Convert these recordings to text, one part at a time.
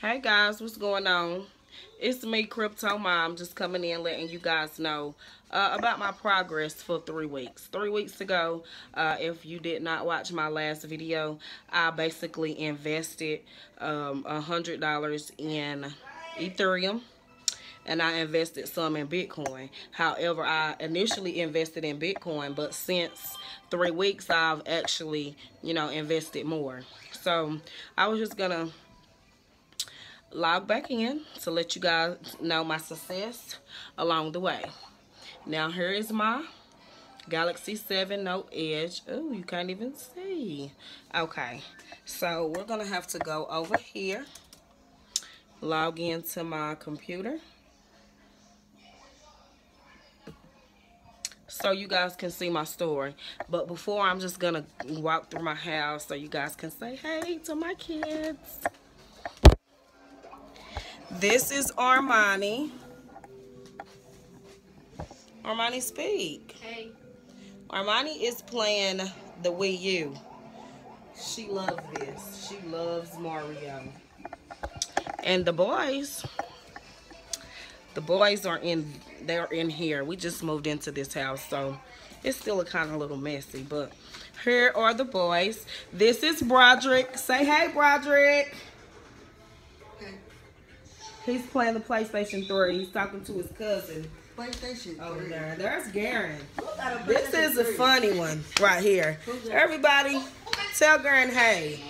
Hey guys, what's going on? It's me, Crypto Mom, just coming in letting you guys know uh, about my progress for three weeks. Three weeks ago, uh, if you did not watch my last video, I basically invested um, $100 in Ethereum and I invested some in Bitcoin. However, I initially invested in Bitcoin, but since three weeks, I've actually, you know, invested more. So I was just going to log back in to let you guys know my success along the way. Now here is my Galaxy 7 Note Edge. Oh, you can't even see. Okay, so we're going to have to go over here, log into my computer. so you guys can see my story. But before, I'm just going to walk through my house so you guys can say hey to my kids. This is Armani. Armani, speak. Hey. Armani is playing the Wii U. She loves this. She loves Mario. And the boys, the boys are in, they're in here. We just moved into this house, so it's still a kind of a little messy, but here are the boys. This is Broderick. Say hey, Broderick. He's playing the PlayStation 3. He's talking to his cousin. PlayStation Over 3. there. There's Garen. This is a funny one right here. Everybody, tell Garen hey.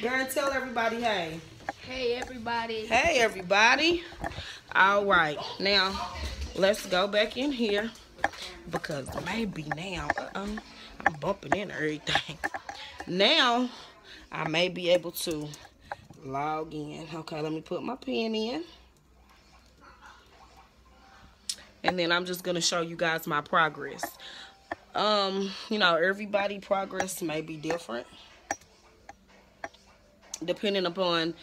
Garen, tell everybody hey. Hey, everybody. Hey, everybody. All right. Now, let's go back in here because maybe now, uh-oh, I'm bumping in everything. Now, I may be able to log in. Okay, let me put my pen in. And then I'm just going to show you guys my progress. Um, you know, everybody progress may be different. Depending upon